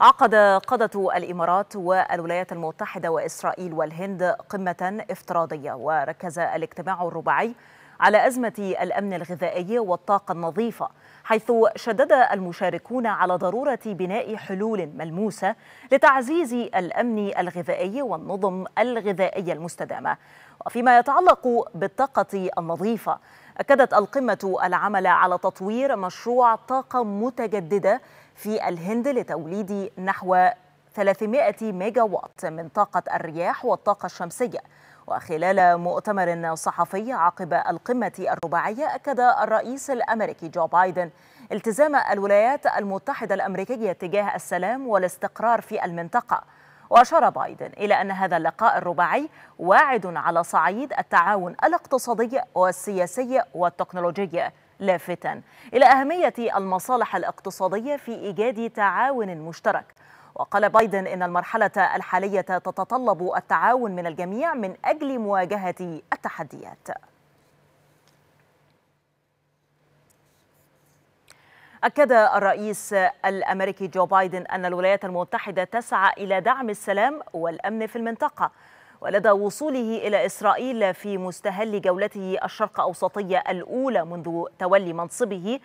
عقد قادة الإمارات والولايات المتحدة وإسرائيل والهند قمة افتراضية وركز الاجتماع الرباعي على أزمة الأمن الغذائي والطاقة النظيفة حيث شدد المشاركون على ضرورة بناء حلول ملموسة لتعزيز الأمن الغذائي والنظم الغذائية المستدامة. وفيما يتعلق بالطاقة النظيفة أكدت القمة العمل على تطوير مشروع طاقة متجددة في الهند لتوليد نحو 300 ميجا وات من طاقة الرياح والطاقة الشمسية. وخلال مؤتمر صحفي عقب القمة الرباعية أكد الرئيس الأمريكي جو بايدن التزام الولايات المتحدة الأمريكية تجاه السلام والاستقرار في المنطقة. وأشار بايدن إلى أن هذا اللقاء الرباعي واعد على صعيد التعاون الاقتصادي والسياسي والتكنولوجي. لافتا. إلى أهمية المصالح الاقتصادية في إيجاد تعاون مشترك. وقال بايدن إن المرحلة الحالية تتطلب التعاون من الجميع من أجل مواجهة التحديات. أكد الرئيس الأمريكي جو بايدن أن الولايات المتحدة تسعى إلى دعم السلام والأمن في المنطقة. ولدى وصوله إلى إسرائيل في مستهل جولته الشرق أوسطية الأولى منذ تولي منصبه.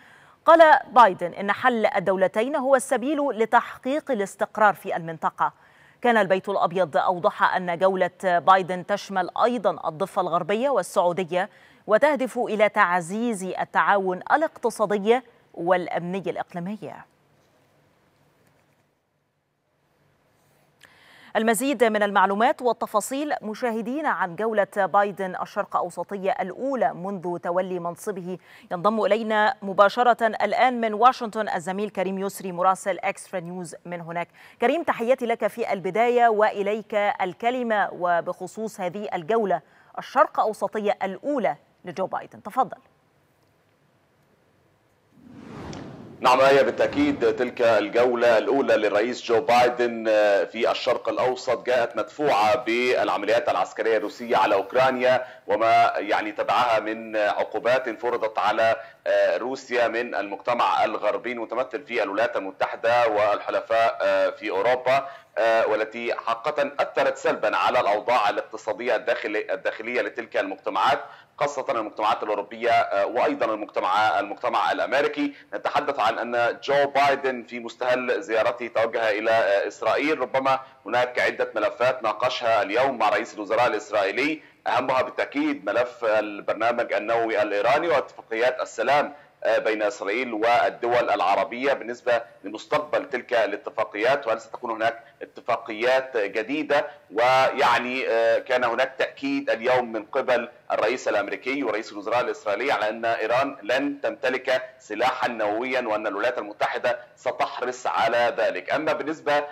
قال بايدن إن حل الدولتين هو السبيل لتحقيق الاستقرار في المنطقة. كان البيت الأبيض أوضح أن جولة بايدن تشمل أيضا الضفة الغربية والسعودية وتهدف إلى تعزيز التعاون الاقتصادي والأمني الإقليمي. المزيد من المعلومات والتفاصيل مشاهدين عن جولة بايدن الشرق أوسطية الأولى منذ تولي منصبه. ينضم إلينا مباشرة الآن من واشنطن الزميل كريم يسري مراسل إكسترا نيوز من هناك. كريم تحياتي لك في البداية وإليك الكلمة وبخصوص هذه الجولة الشرق أوسطية الأولى لجو بايدن. تفضل. نعم آية بالتأكيد تلك الجولة الأولى للرئيس جو بايدن في الشرق الأوسط. جاءت مدفوعة بالعمليات العسكرية الروسية على أوكرانيا وما يعني تبعها من عقوبات فرضت على روسيا من المجتمع الغربي المتمثل في الولايات المتحدة والحلفاء في أوروبا والتي حقيقة أثرت سلبا على الأوضاع الاقتصادية الداخلية لتلك المجتمعات. خاصة المجتمعات الأوروبية وأيضا المجتمع المجتمع الأمريكي. نتحدث عن أن جو بايدن في مستهل زيارته توجه إلى إسرائيل. ربما هناك عدة ملفات ناقشها اليوم مع رئيس الوزراء الإسرائيلي. أهمها بالتأكيد ملف البرنامج النووي الإيراني واتفاقيات السلام بين إسرائيل والدول العربية بالنسبة لمستقبل تلك الاتفاقيات. وهل ستكون هناك اتفاقيات جديدة؟ ويعني كان هناك تأكيد اليوم من قبل الرئيس الأمريكي ورئيس الوزراء الإسرائيلي على أن إيران لن تمتلك سلاحا نوويا وأن الولايات المتحدة ستحرص على ذلك، أما بالنسبة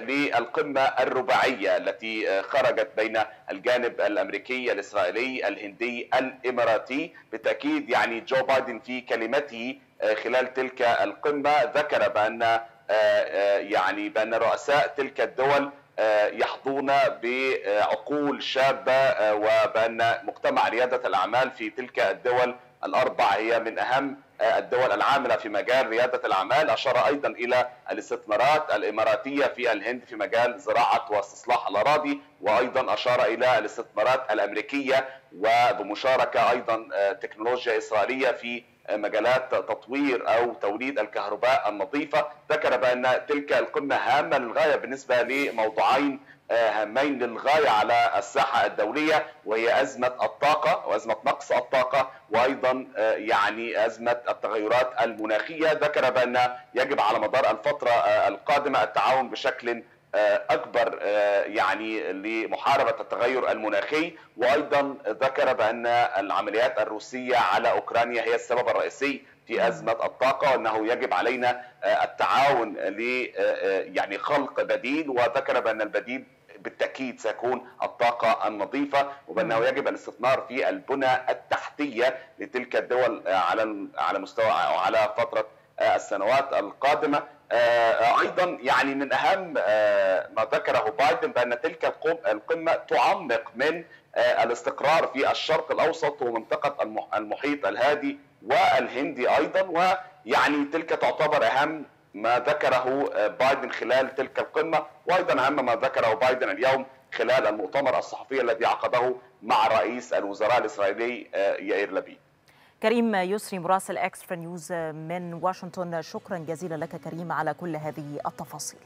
للقمة الرباعية التي خرجت بين الجانب الأمريكي الإسرائيلي الهندي الإماراتي بالتأكيد يعني جو بايدن في كلمته خلال تلك القمة ذكر بأن يعني بأن رؤساء تلك الدول يحظون بعقول شابة وبأن مجتمع ريادة الأعمال في تلك الدول الأربع هي من أهم الدول العاملة في مجال ريادة الأعمال، أشار أيضا إلى الاستثمارات الإماراتية في الهند في مجال زراعة واستصلاح الأراضي، وأيضا أشار إلى الاستثمارات الأمريكية وبمشاركة أيضا تكنولوجيا إسرائيلية في مجالات تطوير أو توليد الكهرباء النظيفة، ذكر بأن تلك القمة هامة للغاية بالنسبة لموضوعين هامين للغاية على الساحة الدولية وهي أزمة الطاقة وأزمة نقص الطاقة وأيضا يعني أزمة التغيرات المناخية. ذكر بأن يجب على مدار الفترة القادمة التعاون بشكل أكبر يعني لمحاربة التغير المناخي. وأيضا ذكر بأن العمليات الروسية على أوكرانيا هي السبب الرئيسي في أزمة الطاقة وأنه يجب علينا التعاون ل يعني خلق بديل. وذكر بأن البديل بالتأكيد سيكون الطاقة النظيفة وبأنه يجب الاستثمار في البنى التحتية لتلك الدول على على مستوى أو على فترة السنوات القادمة. أيضا يعني من أهم ما ذكره بايدن بأن تلك القمة تعمق من الاستقرار في الشرق الأوسط ومنطقة المحيط الهادي والهندي أيضا ويعني تلك تعتبر أهم ما ذكره بايدن خلال تلك القمة وأيضا أهم ما ذكره بايدن اليوم خلال المؤتمر الصحفي الذي عقده مع رئيس الوزراء الإسرائيلي يائير لبيد. كريم يسري مراسل إكسترا نيوز من واشنطن شكرا جزيلا لك كريم على كل هذه التفاصيل.